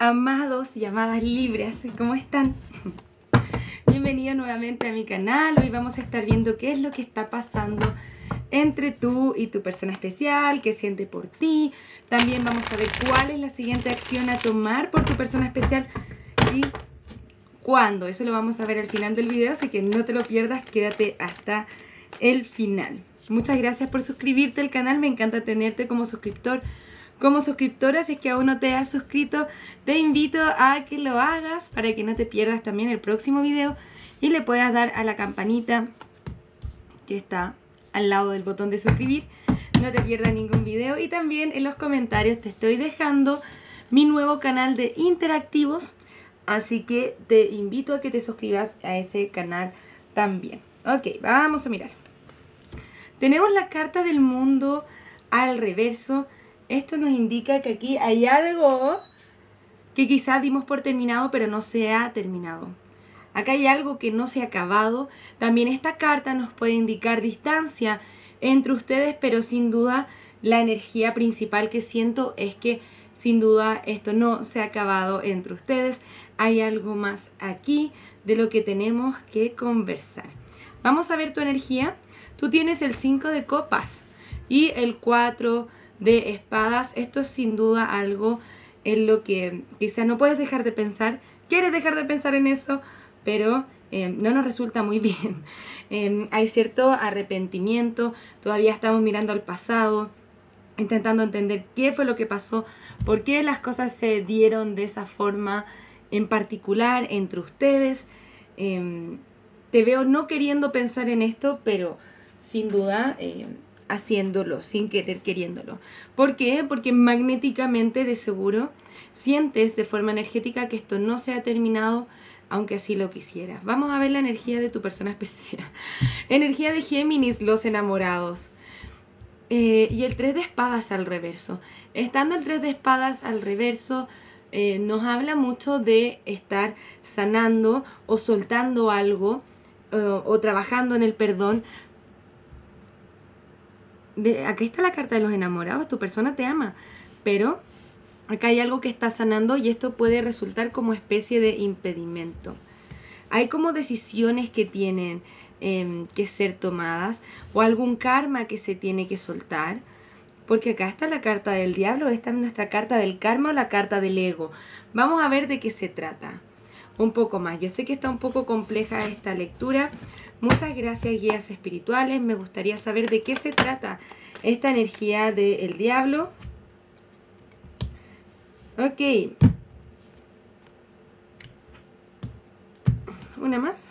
amados y amadas libres, ¿cómo están? Bienvenidos nuevamente a mi canal. Hoy vamos a estar viendo qué es lo que está pasando entre tú y tu persona especial, qué siente por ti. También vamos a ver cuál es la siguiente acción a tomar por tu persona especial y cuándo. Eso lo vamos a ver al final del video, así que no te lo pierdas, quédate hasta el final. Muchas gracias por suscribirte al canal, me encanta tenerte como suscriptor como suscriptora, si es que aún no te has suscrito, te invito a que lo hagas para que no te pierdas también el próximo video y le puedas dar a la campanita que está al lado del botón de suscribir. No te pierdas ningún video y también en los comentarios te estoy dejando mi nuevo canal de interactivos, así que te invito a que te suscribas a ese canal también. Ok, vamos a mirar. Tenemos la carta del mundo al reverso esto nos indica que aquí hay algo que quizás dimos por terminado, pero no se ha terminado. Acá hay algo que no se ha acabado. También esta carta nos puede indicar distancia entre ustedes, pero sin duda la energía principal que siento es que sin duda esto no se ha acabado entre ustedes. Hay algo más aquí de lo que tenemos que conversar. Vamos a ver tu energía. Tú tienes el 5 de copas y el 4 de espadas. Esto es sin duda algo en lo que quizás no puedes dejar de pensar. Quieres dejar de pensar en eso, pero eh, no nos resulta muy bien. Em, hay cierto arrepentimiento, todavía estamos mirando al pasado, intentando entender qué fue lo que pasó, por qué las cosas se dieron de esa forma en particular entre ustedes. Em, te veo no queriendo pensar en esto, pero sin duda em, haciéndolo, sin querer queriéndolo. ¿Por qué? Porque magnéticamente de seguro sientes de forma energética que esto no se ha terminado, aunque así lo quisieras. Vamos a ver la energía de tu persona especial. energía de Géminis, los enamorados. Eh, y el 3 de espadas al reverso. Estando el 3 de espadas al reverso, eh, nos habla mucho de estar sanando o soltando algo o trabajando en el perdón aquí está la carta de los enamorados, tu persona te ama, pero acá hay algo que está sanando y esto puede resultar como especie de impedimento. Hay como decisiones que tienen em, que ser tomadas o algún karma que se tiene que soltar. Porque acá está la carta del diablo, esta es nuestra carta del karma o la carta del ego. Vamos a ver de qué se trata un poco más. Yo sé que está un poco compleja esta lectura, Muchas gracias guías espirituales. Me gustaría saber de qué se trata esta energía del diablo. Ok. Una más.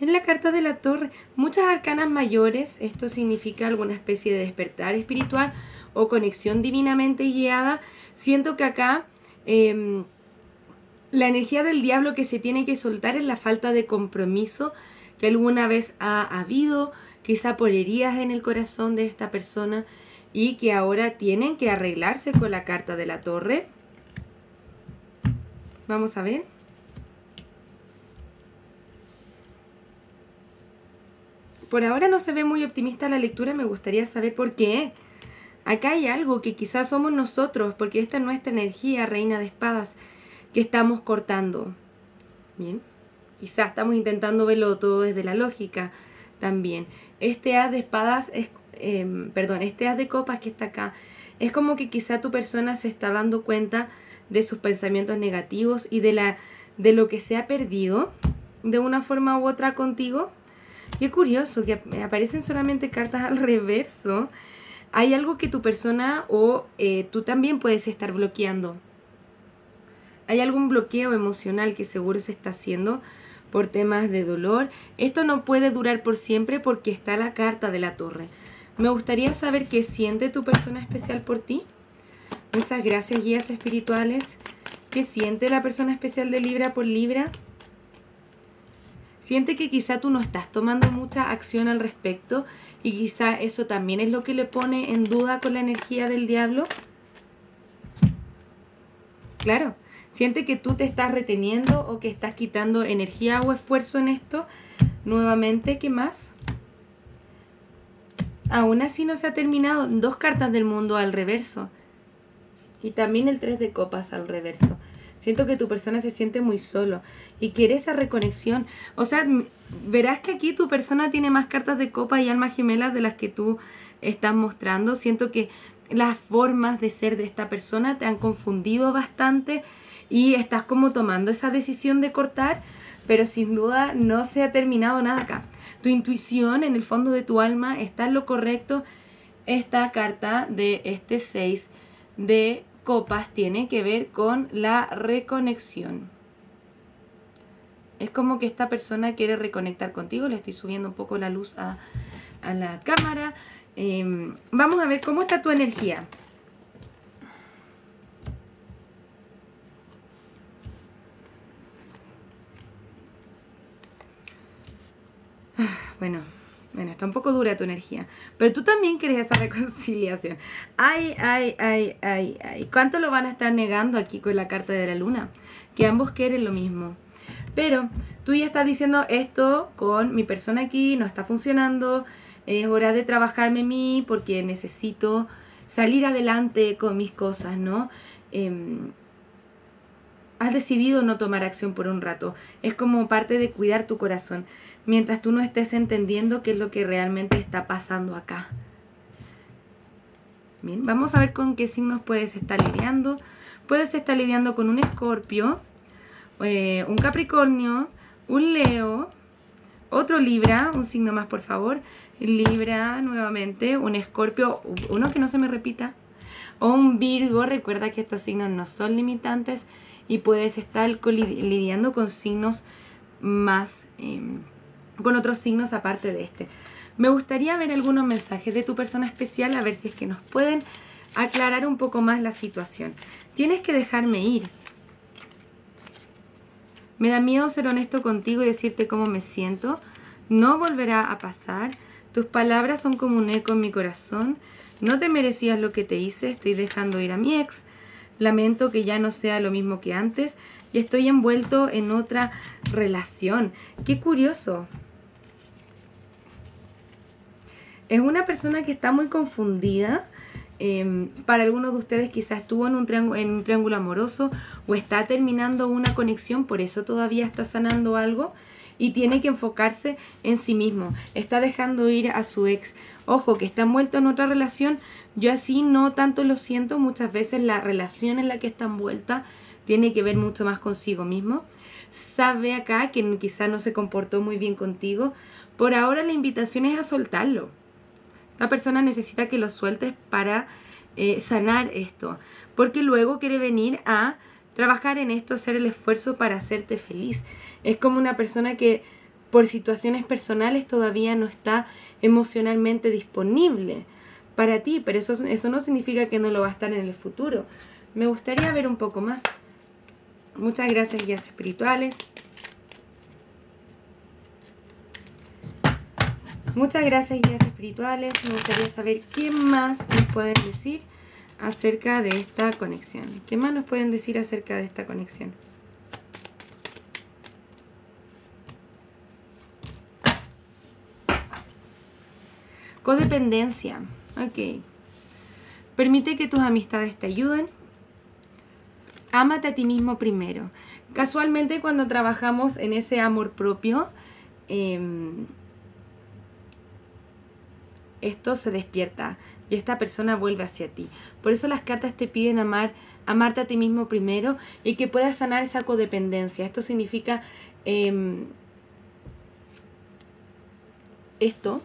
En la carta de la torre, muchas arcanas mayores, esto significa alguna especie de despertar espiritual o conexión divinamente guiada. Siento que acá em, la energía del diablo que se tiene que soltar es la falta de compromiso que alguna vez ha habido, quizá por heridas en el corazón de esta persona y que ahora tienen que arreglarse con la carta de la torre. Vamos a ver. Por ahora no se ve muy optimista la lectura, me gustaría saber por qué. Acá hay algo que quizás somos nosotros, porque esta es nuestra energía, reina de espadas, que estamos cortando. Bien. Quizás estamos intentando verlo todo desde la lógica también. Este as de espadas es, em, perdón, este as de copas que está acá, es como que quizá tu persona se está dando cuenta de sus pensamientos negativos y de, la, de lo que se ha perdido de una forma u otra contigo. Qué curioso que aparecen solamente cartas al reverso. Hay algo que tu persona o eh, tú también puedes estar bloqueando. Hay algún bloqueo emocional que seguro se está haciendo por temas de dolor. Esto no puede durar por siempre porque está la carta de la torre. Me gustaría saber qué siente tu persona especial por ti. Muchas gracias, guías espirituales. ¿Qué siente la persona especial de Libra por Libra? Siente que quizá tú no estás tomando mucha acción al respecto y quizá eso también es lo que le pone en duda con la energía del diablo. Claro, siente que tú te estás reteniendo o que estás quitando energía o esfuerzo en esto, nuevamente, ¿qué más? Aún así no se ha terminado. Dos cartas del mundo al reverso. Y también el 3 de copas al reverso. Siento que tu persona se siente muy solo y quiere esa reconexión. O sea, verás que aquí tu persona tiene más cartas de copa y almas gemelas de las que tú estás mostrando. Siento que las formas de ser de esta persona te han confundido bastante y estás como tomando esa decisión de cortar, pero sin duda no se ha terminado nada acá. Tu intuición en el fondo de tu alma está en lo correcto. Esta carta de este 6 de copas tiene que ver con la reconexión. Es como que esta persona quiere reconectar contigo. Le estoy subiendo un poco la luz a, la cámara. Em, vamos a ver cómo está tu energía. Bueno, bueno, está un poco dura tu energía. Pero tú también quieres esa reconciliación. Ay, ay, ay, ay, ay. ¿Cuánto lo van a estar negando aquí con la carta de la luna? Que ambos quieren lo mismo. Pero tú ya estás diciendo esto con mi persona aquí, no está funcionando. Es hora de trabajarme en mí porque necesito salir adelante con mis cosas, ¿no? Em, has decidido no tomar acción por un rato. Es como parte de cuidar tu corazón mientras tú no estés entendiendo qué es lo que realmente está pasando acá. Bien, vamos a ver con qué signos puedes estar lidiando. Puedes estar lidiando con un escorpio, eh, un capricornio, un leo, otro libra, un signo más por favor, libra nuevamente, un escorpio, uno que no se me repita, o un virgo, recuerda que estos signos no son limitantes y puedes estar lidiando con signos más... Em, con otros signos aparte de este. Me gustaría ver algunos mensajes de tu persona especial, a ver si es que nos pueden aclarar un poco más la situación. Tienes que dejarme ir. Me da miedo ser honesto contigo y decirte cómo me siento. No volverá a pasar. Tus palabras son como un eco en mi corazón. No te merecías lo que te hice. Estoy dejando ir a mi ex. Lamento que ya no sea lo mismo que antes. Y estoy envuelto en otra relación. Qué curioso. Es una persona que está muy confundida. Em, para algunos de ustedes quizás estuvo en un, en un triángulo amoroso o está terminando una conexión, por eso todavía está sanando algo y tiene que enfocarse en sí mismo. Está dejando ir a su ex. Ojo, que está envuelto en otra relación. Yo así no tanto lo siento. Muchas veces la relación en la que está envuelta tiene que ver mucho más consigo mismo. Sabe acá que quizás no se comportó muy bien contigo. Por ahora la invitación es a soltarlo. La persona necesita que lo sueltes para eh, sanar esto, porque luego quiere venir a trabajar en esto, hacer el esfuerzo para hacerte feliz. Es como una persona que por situaciones personales todavía no está emocionalmente disponible para ti, pero eso, eso no significa que no lo va a estar en el futuro. Me gustaría ver un poco más. Muchas gracias, guías espirituales. Muchas gracias guías espirituales. Me gustaría saber qué más nos pueden decir acerca de esta conexión. ¿Qué más nos pueden decir acerca de esta conexión? Codependencia. Ok. Permite que tus amistades te ayuden. Ámate a ti mismo primero. Casualmente cuando trabajamos en ese amor propio, eh, esto se despierta y esta persona vuelve hacia ti. Por eso las cartas te piden amar, amarte a ti mismo primero y que puedas sanar esa codependencia. Esto significa em, esto,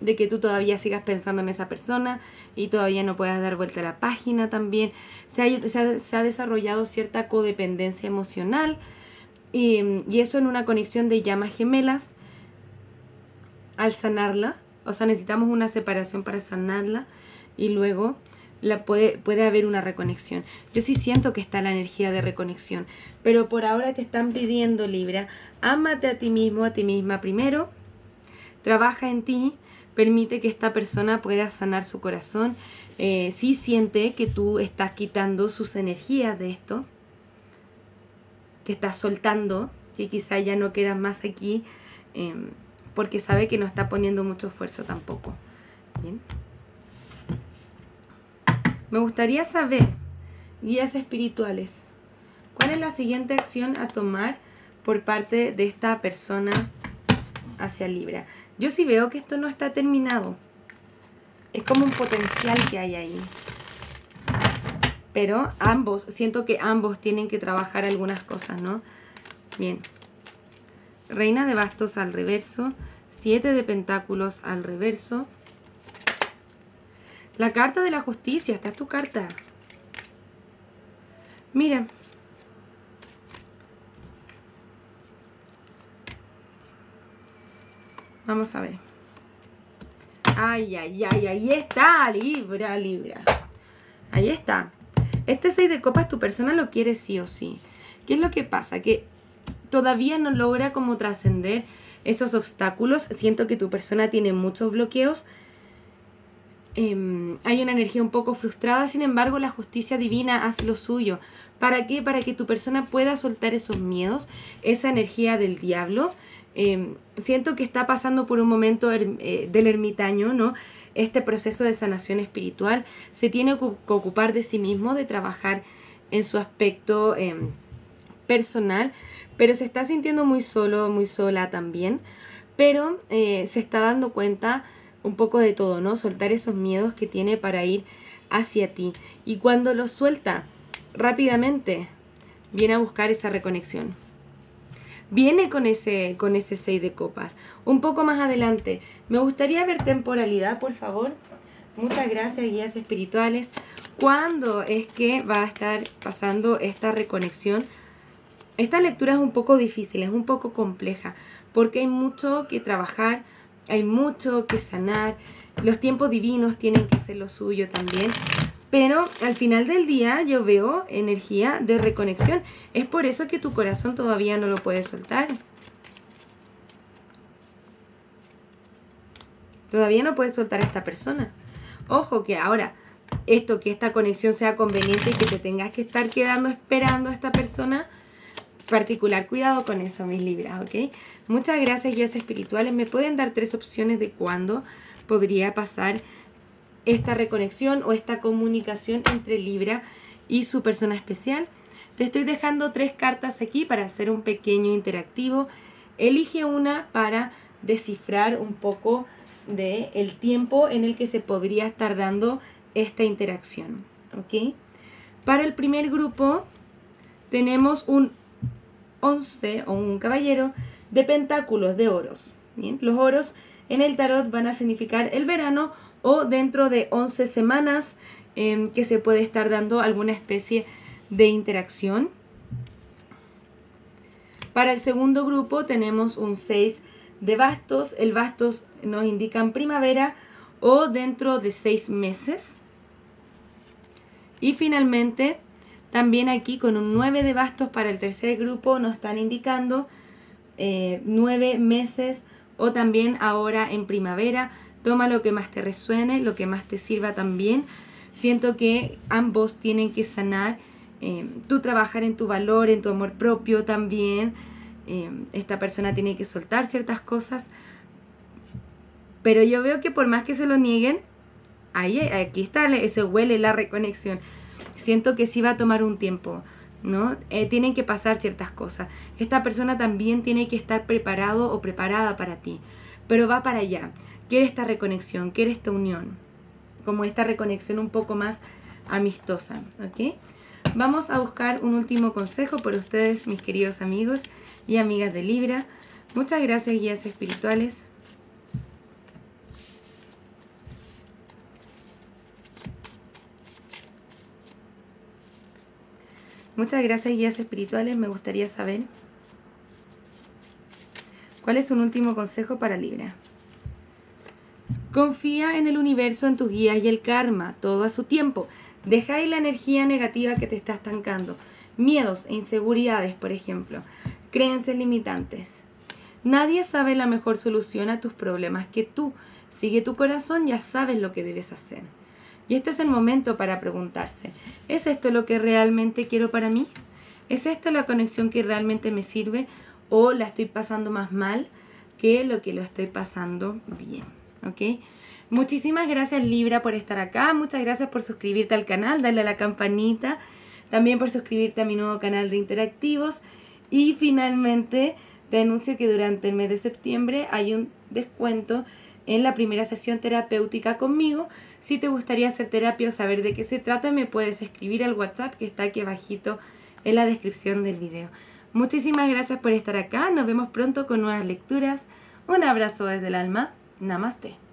de que tú todavía sigas pensando en esa persona y todavía no puedas dar vuelta a la página también. Se ha, desarrollado cierta codependencia emocional y eso en una conexión de llamas gemelas. Al sanarla, o sea, necesitamos una separación para sanarla y luego la puede, puede haber una reconexión. Yo sí siento que está la energía de reconexión, pero por ahora te están pidiendo, Libra, ámate a ti mismo, a ti misma primero, trabaja en ti, permite que esta persona pueda sanar su corazón. Eh, sí siente que tú estás quitando sus energías de esto, que estás soltando, que quizá ya no quieras más aquí. Em, porque sabe que no está poniendo mucho esfuerzo tampoco. Bien. Me gustaría saber guías espirituales. ¿Cuál es la siguiente acción a tomar por parte de esta persona hacia Libra? Yo sí veo que esto no está terminado. Es como un potencial que hay ahí. Pero ambos, siento que ambos tienen que trabajar algunas cosas, ¿no? Bien. Reina de bastos al reverso. Siete de pentáculos al reverso. La carta de la justicia, esta es tu carta. Mira. Vamos a ver. Ay, ay, ay, ahí está, Libra, Libra. Ahí está. Este 6 de copas tu persona lo quiere sí o sí. ¿Qué es lo que pasa? Que todavía no logra como trascender esos obstáculos. Siento que tu persona tiene muchos bloqueos Em, hay una energía un poco frustrada, sin embargo la justicia divina hace lo suyo. ¿Para qué? Para que tu persona pueda soltar esos miedos, esa energía del diablo. Em, siento que está pasando por un momento eh, del ermitaño, ¿no? Este proceso de sanación espiritual se tiene que ocupar de sí mismo, de trabajar en su aspecto em, personal, pero se está sintiendo muy solo, muy sola también, pero eh, se está dando cuenta un poco de todo, ¿no? Soltar esos miedos que tiene para ir hacia ti. Y cuando los suelta rápidamente, viene a buscar esa reconexión. Viene con ese, con ese 6 de copas. Un poco más adelante, me gustaría ver temporalidad, por favor. Muchas gracias, guías espirituales. ¿Cuándo es que va a estar pasando esta reconexión? Esta lectura es un poco difícil, es un poco compleja, porque hay mucho que trabajar, hay mucho que sanar, los tiempos divinos tienen que hacer lo suyo también, pero al final del día yo veo energía de reconexión. Es por eso que tu corazón todavía no lo puede soltar. Todavía no puedes soltar a esta persona. Ojo que ahora, esto que esta conexión sea conveniente y que te tengas que estar quedando esperando a esta persona, particular cuidado con eso, mis libras, ¿ok? Muchas gracias, guías espirituales. ¿Me pueden dar tres opciones de cuándo podría pasar esta reconexión o esta comunicación entre Libra y su persona especial? Te estoy dejando tres cartas aquí para hacer un pequeño interactivo. Elige una para descifrar un poco de tiempo en el que se podría estar dando esta interacción, ¿ok? Para el primer grupo tenemos un 11 o un caballero de pentáculos de oros. ¿bien? Los oros en el tarot van a significar el verano o dentro de 11 semanas em, que se puede estar dando alguna especie de interacción. Para el segundo grupo tenemos un 6 de bastos. El bastos nos indican primavera o dentro de 6 meses. Y finalmente también aquí con un 9 de bastos para el tercer grupo nos están indicando eh, 9 meses o también ahora en primavera. Toma lo que más te resuene, lo que más te sirva también. Siento que ambos tienen que sanar. Eh, tú trabajar en tu valor, en tu amor propio también. Eh, esta persona tiene que soltar ciertas cosas. Pero yo veo que por más que se lo nieguen, ahí, aquí está, se huele la reconexión siento que sí va a tomar un tiempo, ¿no? Eh, tienen que pasar ciertas cosas. Esta persona también tiene que estar preparado o preparada para ti, pero va para allá. Quiere esta reconexión, quiere esta unión, como esta reconexión un poco más amistosa, ¿ok? Vamos a buscar un último consejo por ustedes, mis queridos amigos y amigas de Libra. Muchas gracias, guías espirituales. Muchas gracias guías espirituales. Me gustaría saber cuál es un último consejo para Libra. Confía en el universo, en tus guías y el karma, todo a su tiempo. Deja ahí la energía negativa que te está estancando. Miedos e inseguridades, por ejemplo. Creencias limitantes. Nadie sabe la mejor solución a tus problemas que tú. Sigue tu corazón, ya sabes lo que debes hacer. Y este es el momento para preguntarse, ¿es esto lo que realmente quiero para mí? ¿Es esta la conexión que realmente me sirve o la estoy pasando más mal que lo que lo estoy pasando bien? ¿Ok? Muchísimas gracias Libra por estar acá, muchas gracias por suscribirte al canal, darle a la campanita. también por suscribirte a mi nuevo canal de interactivos y finalmente te anuncio que durante el mes de septiembre hay un descuento en la primera sesión terapéutica conmigo. Si te gustaría hacer terapia o saber de qué se trata, me puedes escribir al WhatsApp que está aquí abajito en la descripción del video. Muchísimas gracias por estar acá, nos vemos pronto con nuevas lecturas. Un abrazo desde el alma, namaste.